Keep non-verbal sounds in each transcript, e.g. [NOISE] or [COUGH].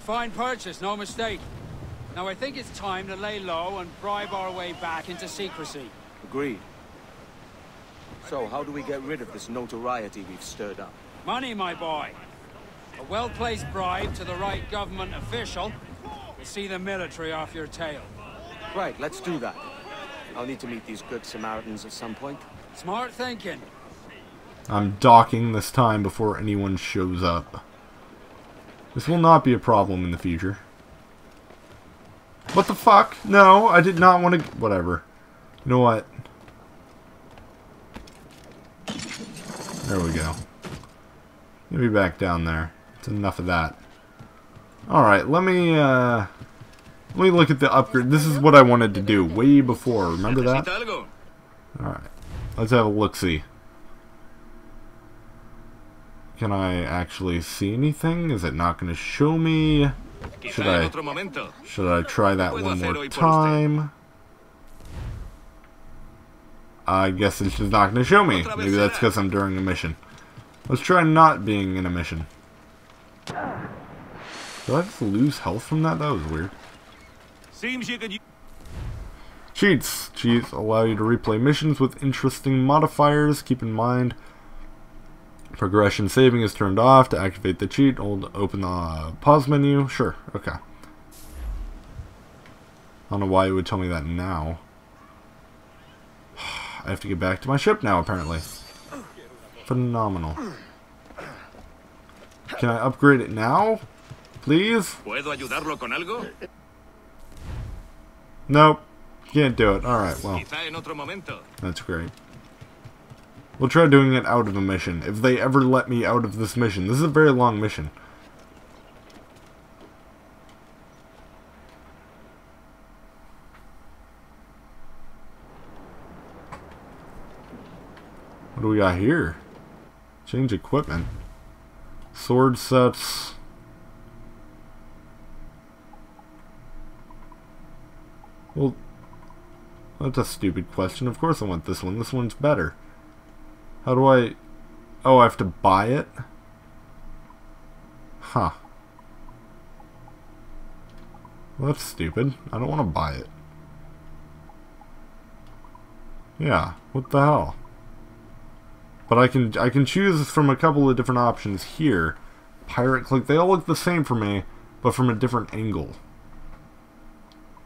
A fine purchase, no mistake. Now I think it's time to lay low and bribe our way back into secrecy. Agreed. So, how do we get rid of this notoriety we've stirred up? Money, my boy. A well-placed bribe to the right government official will see the military off your tail. Right, let's do that. I'll need to meet these good Samaritans at some point. Smart thinking. I'm docking this time before anyone shows up. This will not be a problem in the future. What the fuck? No, I did not want to... Whatever. You know what? There we go. Get me back down there. It's enough of that. Alright, let me, uh... Let me look at the upgrade. This is what I wanted to do way before. Remember that? Alright. Let's have a look-see. Can I actually see anything? Is it not going to show me? Should I, should I try that one more time? I guess it's just not going to show me. Maybe that's because I'm during a mission. Let's try not being in a mission. Did I just lose health from that? That was weird. Seems you could. Cheats. Cheats allow you to replay missions with interesting modifiers. Keep in mind, progression saving is turned off. To activate the cheat, hold open the pause menu. Sure. Okay. I don't know why it would tell me that now. [SIGHS] I have to get back to my ship now, apparently. Phenomenal. Can I upgrade it now? Please? Nope. Can't do it. Alright, well. Quizá en otro momento. That's great. We'll try doing it out of a mission. If they ever let me out of this mission. This is a very long mission. What do we got here? Change equipment. Sword sets. Well, that's a stupid question. Of course I want this one. This one's better. How do I... Oh, I have to buy it? Huh. Well, that's stupid. I don't want to buy it. Yeah, what the hell? But I can I can choose from a couple of different options here. Pirate click. They all look the same for me, but from a different angle.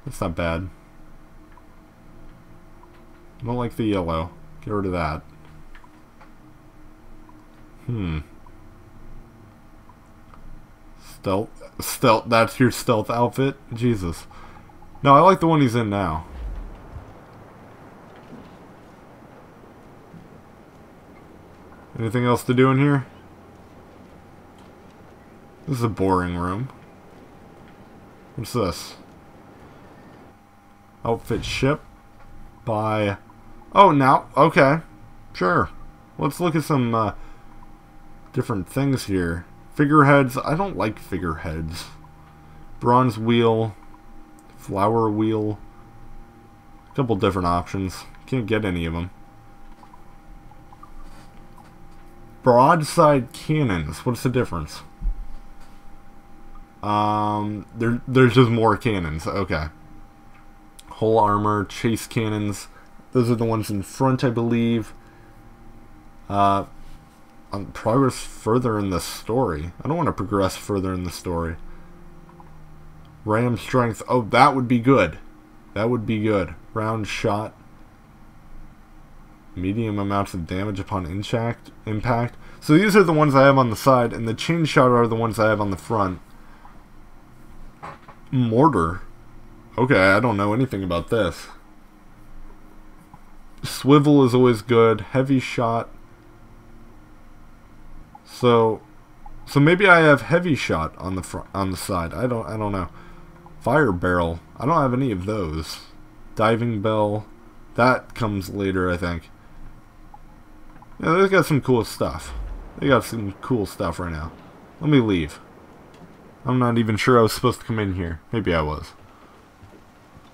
That's not bad. I don't like the yellow. Get rid of that. Hmm. Stealth. Stealth. That's your stealth outfit? Jesus. No, I like the one he's in now. Anything else to do in here? This is a boring room. What's this? Outfit ship by... Oh, now, okay. Sure. Let's look at some uh, different things here. Figureheads. I don't like figureheads. Bronze wheel. Flower wheel. A couple different options. Can't get any of them. Broadside cannons. What's the difference? Um, there, there's just more cannons. Okay. Whole armor, chase cannons. Those are the ones in front, I believe. Uh, on progress further in the story. I don't want to progress further in the story. Ram strength. Oh, that would be good. That would be good. Round shot. Medium amounts of damage upon impact. Impact. So these are the ones I have on the side, and the chain shot are the ones I have on the front. Mortar. Okay, I don't know anything about this. Swivel is always good. Heavy shot. So, so maybe I have heavy shot on the front, on the side. I don't, I don't know. Fire barrel. I don't have any of those. Diving bell. That comes later, I think. Yeah, they've got some cool stuff. They got some cool stuff right now. Let me leave. I'm not even sure I was supposed to come in here. Maybe I was.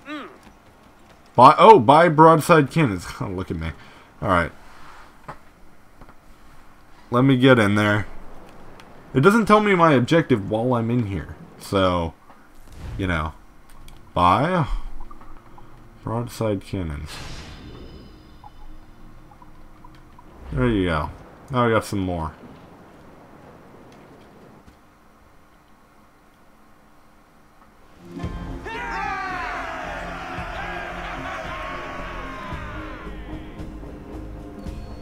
Hmm. Buy, oh, buy broadside cannons. [LAUGHS] Look at me. Alright. Let me get in there. It doesn't tell me my objective while I'm in here. So, you know, buy broadside cannons. There you go. Now we got some more.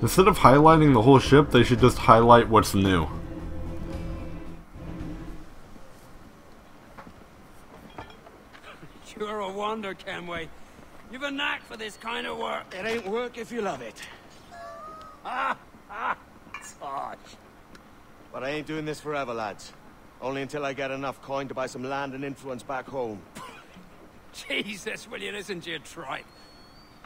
Instead of highlighting the whole ship, they should just highlight what's new. [LAUGHS] You're a wonder, Kenway. You've a knack for this kind of work. It ain't work if you love it. [LAUGHS] Ah, ah, Tosh. But I ain't doing this forever, lads. Only until I get enough coin to buy some land and influence back home. [LAUGHS] Jesus, will you listen to your tripe?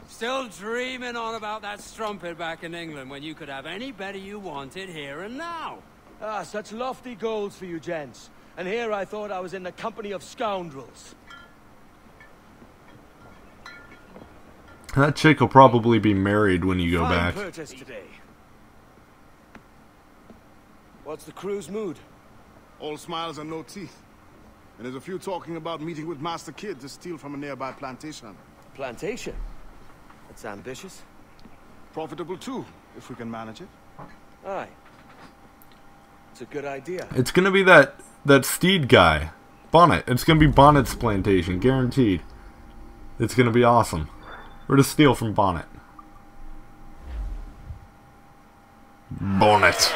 Still dreaming on about that strumpet back in England when you could have any better you wanted here and now. Ah, such lofty goals for you gents. And here I thought I was in the company of scoundrels. That chick will probably be married when you go Fine back. purchase today. What's the crew's mood? All smiles and no teeth. And there's a few talking about meeting with Master Kidd to steal from a nearby plantation. Plantation. That's ambitious. Profitable too, if we can manage it. Aye. It's a good idea. It's gonna be that that Stede guy, Bonnet. It's gonna be Bonnet's plantation, guaranteed. It's gonna be awesome. We're to steal from Bonnet. Bonnet.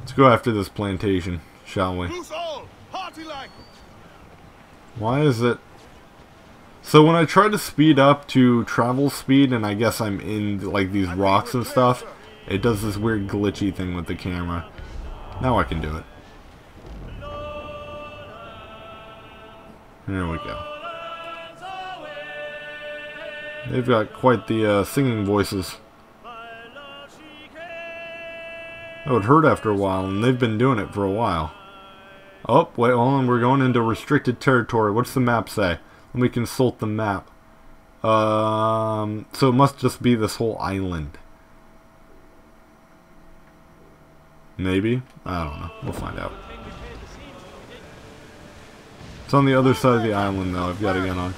Let's go after this plantation, shall we? Loose all! Party like! Why is it? So when I try to speed up to travel speed, and I guess I'm in like these rocks and stuff, it does this weird glitchy thing with the camera. Now I can do it. There we go. They've got quite the uh, singing voices. That would hurt after a while, and they've been doing it for a while. Oh, wait, hold on, we're going into restricted territory. What's the map say? Let me consult the map. Um, so it must just be this whole island. Maybe? I don't know. We'll find out. It's on the other side of the island, though. I've got to get on.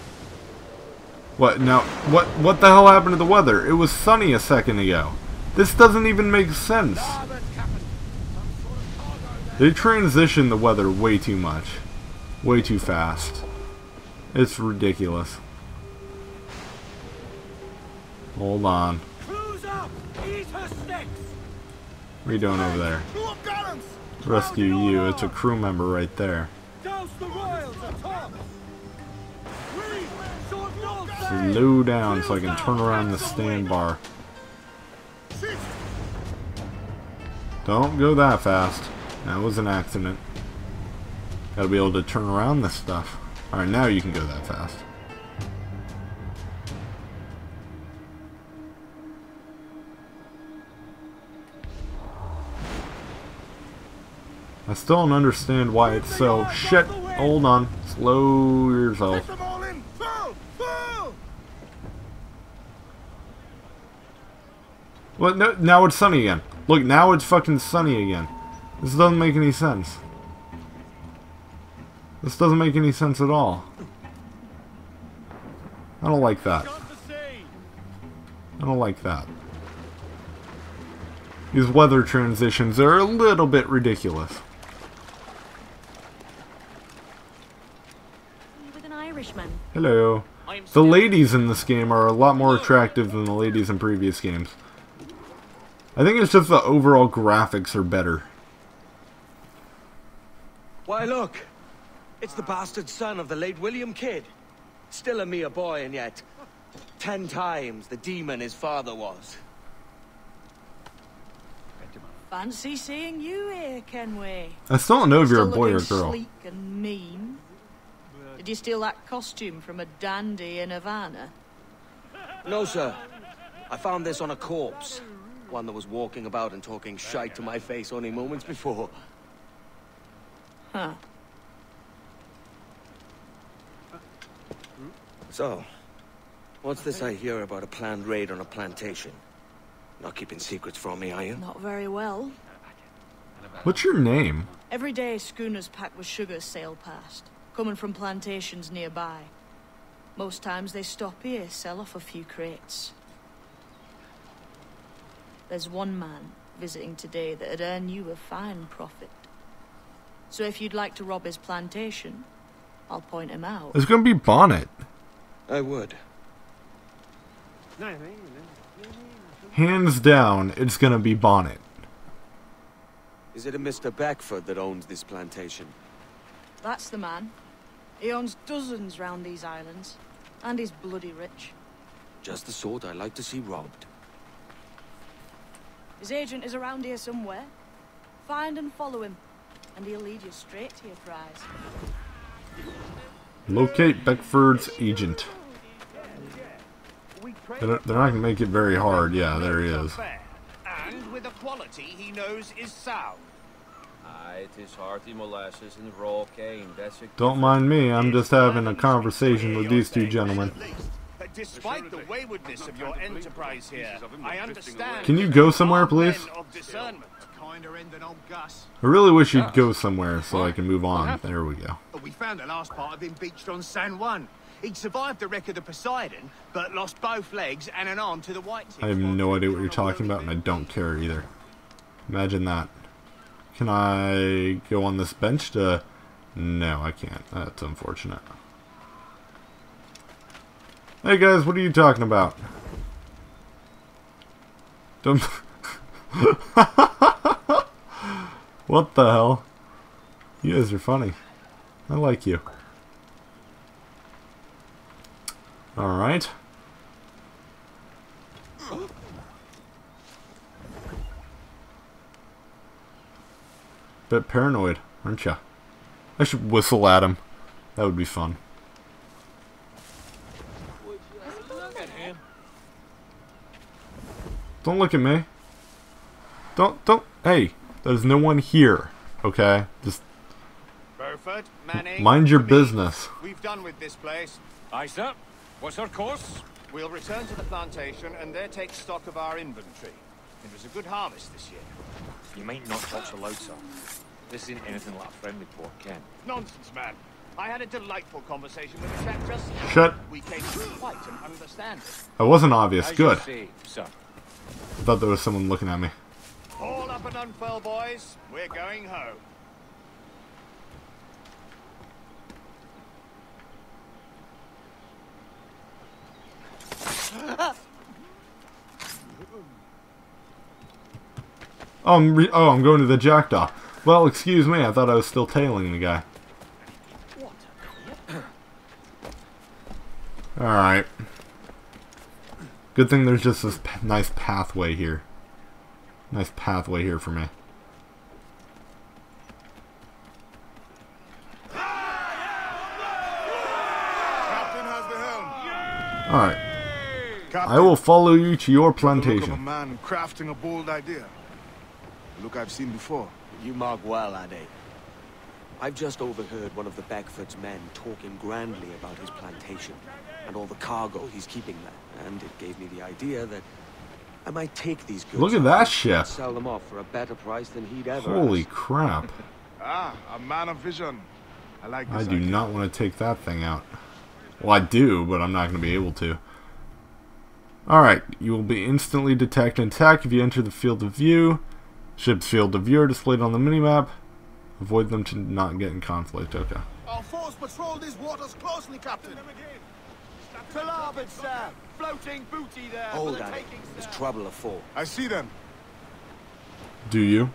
What, now, what, what the hell happened to the weather? It was sunny a second ago. This doesn't even make sense. They transition the weather way too much. Way too fast. It's ridiculous. Hold on. Cruise up! Eat her sticks! What are you doing over there? Crew of gallants! Rescue you. It's a crew member right there. Douse the royals atop! Short dogs Slow down so I can turn around the stand bar. Don't go that fast. That was an accident. Gotta be able to turn around this stuff. Alright, now you can go that fast. I still don't understand why it's so... Shit! Hold on. Slow yourself. Get them all in! Full! Full! What? No, now it's sunny again. Look, now it's fucking sunny again. This doesn't make any sense. This doesn't make any sense at all. I don't like that. I don't like that. These weather transitions are a little bit ridiculous. with an Irishman. Hello. The ladies in this game are a lot more attractive than the ladies in previous games. I think it's just the overall graphics are better. Why, look! It's the bastard son of the late William Kidd. Still a mere boy, and yet... Ten times the demon his father was. Fancy seeing you here, Kenway. I still don't know if you're a boy or a girl. Sleek and mean. Did you steal that costume from a dandy in Havana? No, sir. I found this on a corpse. One that was walking about and talking shite to my face only moments before. Huh. So, what's this I hear about a planned raid on a plantation? Not keeping secrets from me, are you? Not very well. What's your name? Every day, schooners packed with sugar sail past, coming from plantations nearby. Most times they stop here, sell off a few crates. There's one man visiting today that'd earn you a fine profit. So if you'd like to rob his plantation, I'll point him out. It's gonna be Bonnet. I would. Hands down, it's gonna be Bonnet. Is it a Mr. Beckford that owns this plantation? That's the man. He owns dozens round these islands, and he's bloody rich. Just the sort I like to see robbed. His agent is around here somewhere. Find and follow him, and he'll lead you straight to your prize. Locate Beckford's agent. They're they're not gonna make it very hard. Yeah, there he is. And with a quality he knows is sound. Aye, it is hearty molasses and raw cane. That's a Don't mind me. I'm just having a conversation with these two gentlemen. Despite the waywardness of your enterprise here, I understand. Can you go somewhere, please? men of discernment. Kinder end than old Gus. I really wish you'd go somewhere so I can move on. There we go. We found the last part of him beached on San Juan. He'd survived the wreck of the Poseidon, but lost both legs and an arm to the white I have no idea what you're talking about, and I don't care either. Imagine that. Can I go on this bench to... No, I can't. That's unfortunate. Hey guys, what are you talking about? Don't... [LAUGHS] what the hell? You guys are funny. I like you. Alright. Bit paranoid, aren't ya? I should whistle at him. That would be fun. Don't look at me. Don't, don't, hey, there's no one here, okay? Just Burford, Manning, mind your business. We've done with this place. Aye, sir. What's our course? We'll return to the plantation and there take stock of our inventory. It was a good harvest this year. You might not touch so loud, sir. This ain't anything like a friendly port, Ken. Nonsense, man. I had a delightful conversation with a chap just now. Shut. We came to quite an understanding. That wasn't obvious. As you Good. say, sir. I thought there was someone looking at me. All up and unfurl, boys. We're going home. Oh, I'm oh, I'm going to the jackdaw. Well, excuse me. I thought I was still tailing the guy. All right. Good thing there's just this nice pathway here. Nice pathway here for me. Captain has the helm. All right. Captain, I will follow you to your the look of a plantation. man crafting a bold idea. A look I've seen before. You mark well, Ade. I've just overheard one of the Beckford's men talking grandly about his plantation and all the cargo he's keeping there. And it gave me the idea that I might take these goods Look at that and ship. sell them off for a better price than he'd ever Holy ask. crap. [LAUGHS] Ah, a man of vision. I like this I do idea. not want to take that thing out. Well, I do, but I'm not going to be able to. Alright, you will be instantly detected and attacked if you enter the field of view. Ship's field of view are displayed on the minimap. Avoid them to not get in conflict. Okay. Our force patrol these waters closely, Captain. To larboard, sir. Floating booty there. Hold on. There's trouble afoot. I see them. Do you?